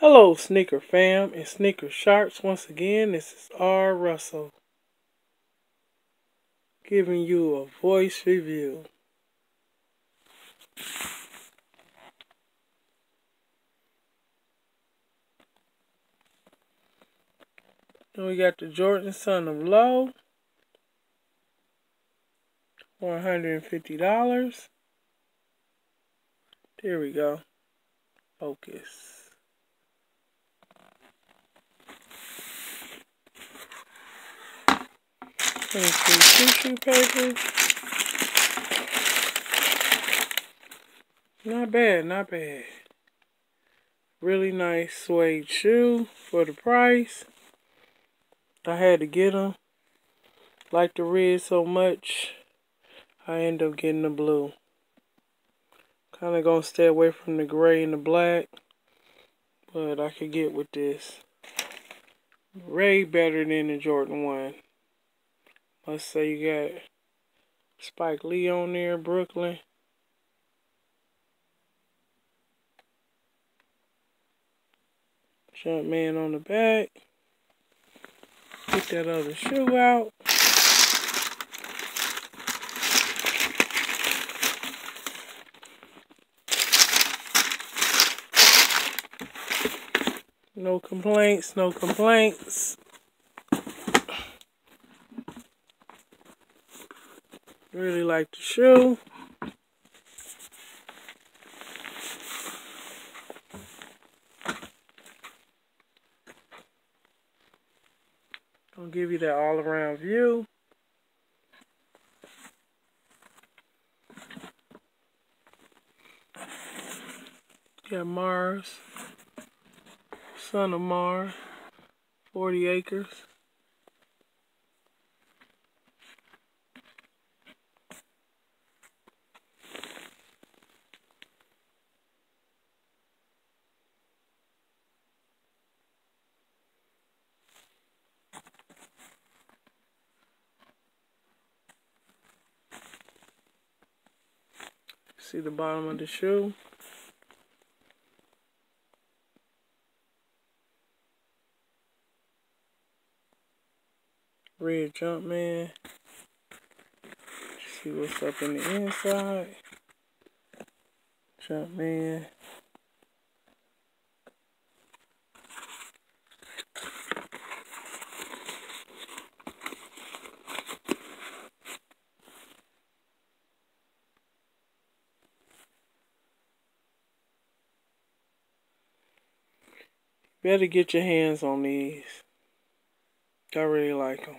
Hello, Sneaker fam and Sneaker Sharks. Once again, this is R. Russell giving you a voice review. Then we got the Jordan Son of Low. $150. There we go. Focus. Tissue paper. Not bad, not bad. Really nice suede shoe for the price. I had to get them. Like the red so much, I end up getting the blue. Kind of gonna stay away from the gray and the black. But I could get with this. Way better than the Jordan 1. Let's say you got Spike Lee on there, Brooklyn. Jumpman on the back. Get that other shoe out. No complaints, no complaints. Really like the shoe. Gonna give you that all around view. Got Mars, Son of Mars, 40 acres. See the bottom of the shoe. Red Jumpman. See what's up in the inside. Jumpman. Better get your hands on these. I really like them.